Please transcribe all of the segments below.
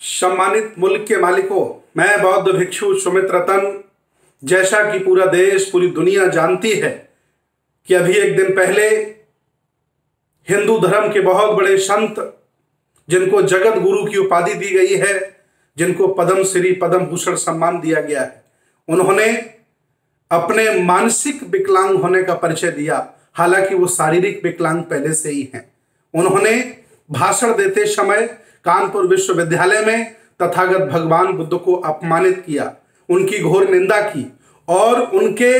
सम्मानित मुल्क के मालिकों, मैं बौद्ध भिक्षु सुमित रतन, जैसा कि पूरा देश, पूरी दुनिया जानती है कि अभी एक दिन पहले हिंदू धर्म के बहुत बड़े संत, जिनको जगत गुरु की उपाधि दी गई है, जिनको पद्म श्री पद्म भूषण सम्मान दिया गया है, उन्होंने अपने मानसिक विकलांग होने का परिचय दिया। हालाँकि वो शारीरिक विकलांग पहले से ही हैं। उन्होंने भाषण देते समय कानपुर विश्वविद्यालय में तथागत भगवान बुद्ध को अपमानित किया, उनकी घोर निंदा की और उनके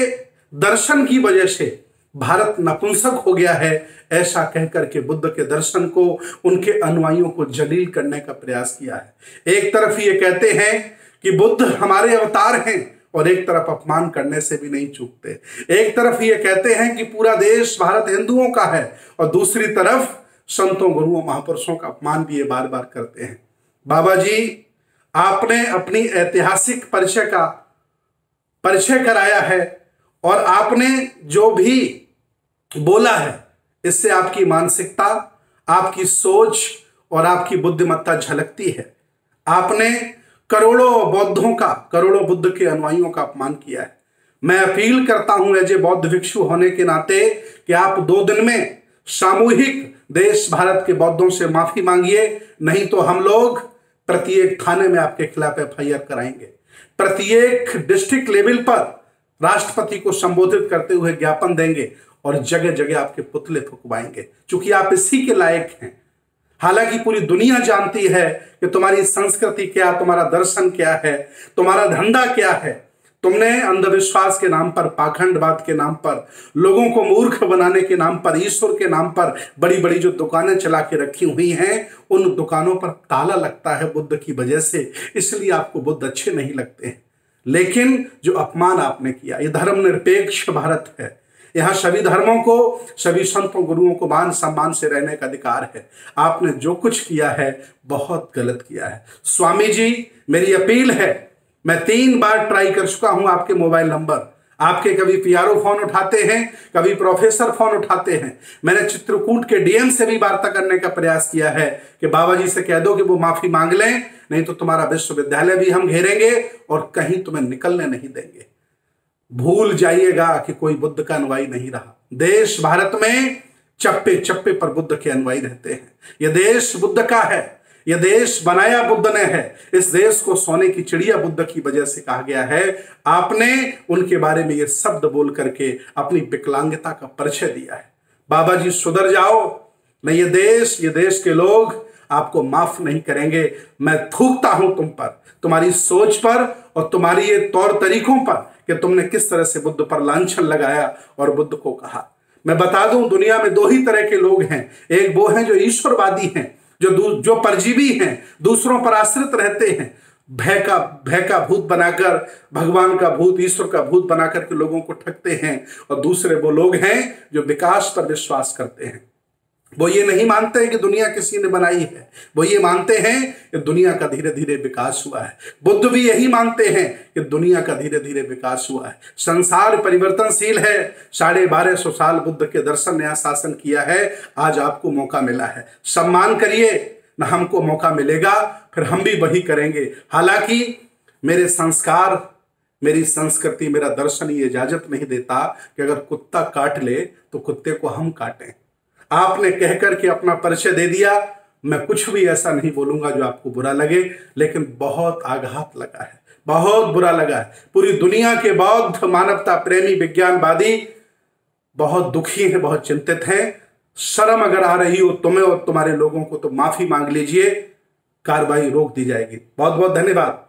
दर्शन की वजह से भारत नपुंसक हो गया है, ऐसा कहकर के बुद्ध के दर्शन को, उनके अनुयायियों को जलील करने का प्रयास किया है। एक तरफ़ ये कहते हैं कि बुद्ध हमारे अवतार हैं और एक तरफ़ अपमान करने से भी नहीं चूकते। एक तरफ़ ये कहते हैं कि पूरा देश भारत हिंदुओं का है और दूसरी तरफ़ संतों, गुरुओं, महापुरुषों का अपमान भी ये बार बार करते हैं। बाबा जी, आपने अपनी ऐतिहासिक परिचय का, परिचय कराया है और आपने जो भी बोला है, इससे आपकी मानसिकता, आपकी सोच और आपकी बुद्धिमत्ता झलकती है। आपने करोड़ों बौद्धों का, करोड़ों बुद्ध के अनुयायियों का अपमान किया है। मैं अपील करता हूँ एज ए बौद्ध भिक्षु होने के नाते कि आप दो दिन में सामूहिक देश भारत के बौद्धों से माफ़ी मांगिए, नहीं तो हम लोग प्रत्येक थाने में आपके खिलाफ एफ़ आई कराएँगे। प्रत्येक डिस्ट्रिक्ट लेवल पर राष्ट्रपति को संबोधित करते हुए ज्ञापन देंगे और जगह जगह आपके पुतले फुकवाएँगे। क्योंकि आप इसी के लायक हैं। हालाँकि पूरी दुनिया जानती है कि तुम्हारी संस्कृति क्या, तुम्हारा दर्शन क्या है, तुम्हारा धंधा क्या है तुमने अंधविश्वास के नाम पर, पाखंडवाद के नाम पर, लोगों को मूर्ख बनाने के नाम पर, ईश्वर के नाम पर बड़ी बड़ी जो दुकानें चला के रखी हुई हैं, उन दुकानों पर ताला लगता है बुद्ध की वजह से, इसलिए आपको बुद्ध अच्छे नहीं लगते हैं। लेकिन जो अपमान आपने किया, ये धर्म निरपेक्ष भारत है। यहाँ सभी धर्मों को, सभी संतों, गुरुओं को मान सम्मान से रहने का अधिकार है। आपने जो कुछ किया है, बहुत गलत किया है। स्वामी जी, मेरी अपील है मैं तीन बार ट्राई कर चुका हूँ आपके मोबाइल नंबर। आपके कभी पीआरओ फ़ोन उठाते हैं, कभी प्रोफेसर फ़ोन उठाते हैं। मैंने चित्रकूट के डीएम से भी वार्ता करने का प्रयास किया है कि बाबा जी से कह दो कि वो माफ़ी मांग लें, नहीं तो तुम्हारा विश्वविद्यालय भी हम घेरेंगे और कहीं तुम्हें निकलने नहीं देंगे। भूल जाइएगा कि कोई बुद्ध का अनुवाई नहीं रहा। देश भारत में चप्पे चप्पे पर बुद्ध के अनुयायी रहते हैं। यह देश बुद्ध का है। यह देश बनाया बुद्ध ने है। इस देश को सोने की चिड़िया बुद्ध की वजह से कहा गया है। आपने उनके बारे में यह शब्द बोल करके अपनी विकलांगता का परिचय दिया है। बाबा जी, सुधर जाओ। न ये देश ये देश के लोग आपको माफ़ नहीं करेंगे। मैं थूकता हूँ तुम पर, तुम्हारी सोच पर और तुम्हारी ये तौर तरीकों पर कि तुमने किस तरह से बुद्ध पर लांछन लगाया और बुद्ध को कहा। मैं बता दूँ, दुनिया में दो ही तरह के लोग हैं। एक वो हैं जो ईश्वरवादी हैं जो जो परजीवी हैं, दूसरों पर आश्रित रहते हैं। भय का भय का भूत बनाकर, भगवान का भूत, ईश्वर का भूत बनाकर के लोगों को ठगते हैं और दूसरे वो लोग हैं जो विकास पर विश्वास करते हैं। वो ये नहीं मानते हैं कि दुनिया किसी ने बनाई है। वो ये मानते हैं कि दुनिया का धीरे धीरे विकास हुआ है। बुद्ध भी यही मानते हैं कि दुनिया का धीरे धीरे विकास हुआ है। संसार परिवर्तनशील है। साढ़े बारह सौ साल बुद्ध के दर्शन ने शासन किया है, आज आपको मौका मिला है। सम्मान करिए, न हमको मौका मिलेगा, फिर हम भी वही करेंगे। हालाँकि मेरे संस्कार, मेरी संस्कृति मेरा दर्शन ये इजाज़त नहीं देता कि अगर कुत्ता काट ले तो कुत्ते को हम काटें। आपने कहकर के अपना परिचय दे दिया। मैं कुछ भी ऐसा नहीं बोलूँगा जो आपको बुरा लगे, लेकिन बहुत आघात लगा है। बहुत बुरा लगा है। पूरी दुनिया के बौद्ध मानवता प्रेमी विज्ञानवादी बहुत दुखी हैं, बहुत चिंतित हैं। शर्म अगर आ रही हो तुम्हें और तुम्हारे लोगों को तो माफ़ी मांग लीजिए। कार्रवाई रोक दी जाएगी। बहुत बहुत धन्यवाद।